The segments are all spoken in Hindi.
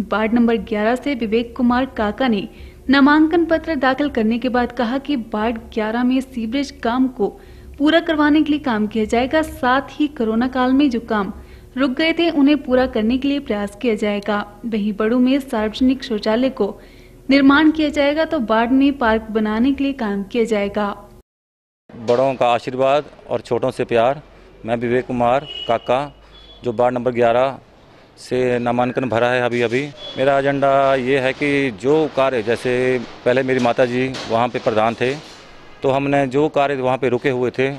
वार्ड नंबर 11 से विवेक कुमार काका ने नामांकन पत्र दाखिल करने के बाद कहा कि वार्ड 11 में सीवरेज काम को पूरा करवाने के लिए काम किया जाएगा, साथ ही कोरोना काल में जो काम रुक गए थे, उन्हें पूरा करने के लिए प्रयास किया जाएगा। वहीं बड़ू में सार्वजनिक शौचालय को निर्माण किया जाएगा तो वार्ड में पार्क बनाने के लिए काम किया जाएगा। बड़ों का आशीर्वाद और छोटों से प्यार। मैं विवेक कुमार काका, जो वार्ड नंबर 11 से नामांकन भरा है अभी अभी। मेरा एजेंडा ये है कि जो कार्य, जैसे पहले मेरी माता जी वहाँ पर प्रधान थे तो हमने जो कार्य वहाँ पे रुके हुए थे,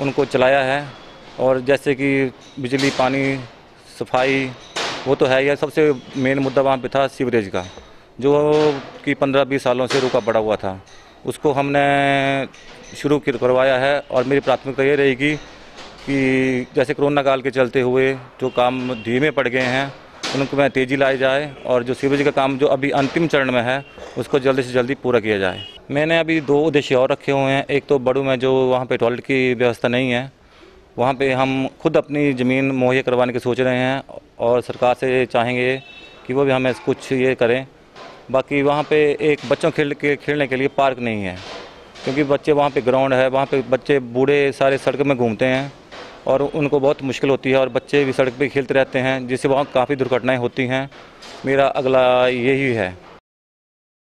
उनको चलाया है। और जैसे कि बिजली, पानी, सफ़ाई, वो तो है ही सबसे मेन मुद्दा वहाँ पे था सीवरेज का, जो कि पंद्रह बीस सालों से रुका पड़ा हुआ था। उसको हमने शुरू करवाया है और मेरी प्राथमिकता ये रहेगी कि जैसे कोरोना काल के चलते हुए जो काम धीमे पड़ गए हैं, उनको में तेज़ी लाई जाए और जो सीवरेज का काम जो अभी अंतिम चरण में है, उसको जल्दी से जल्दी पूरा किया जाए। मैंने अभी दो उद्देश्य और रखे हुए हैं। एक तो बड़ू में जो वहाँ पे टॉयलेट की व्यवस्था नहीं है, वहाँ पे हम खुद अपनी ज़मीन मुहैया करवाने की सोच रहे हैं और सरकार से चाहेंगे कि वो भी हमें कुछ ये करें। बाकी वहाँ पे एक बच्चों खेल के, खेलने के लिए पार्क नहीं है, क्योंकि बच्चे वहाँ पे ग्राउंड है, वहाँ पे बच्चे बूढ़े सारे सड़क में घूमते हैं। और उनको बहुत मुश्किल होती है और बच्चे भी सड़क पर खेलते रहते हैं, जिससे वहाँ काफ़ी दुर्घटनाएँ होती हैं। मेरा अगला यही है।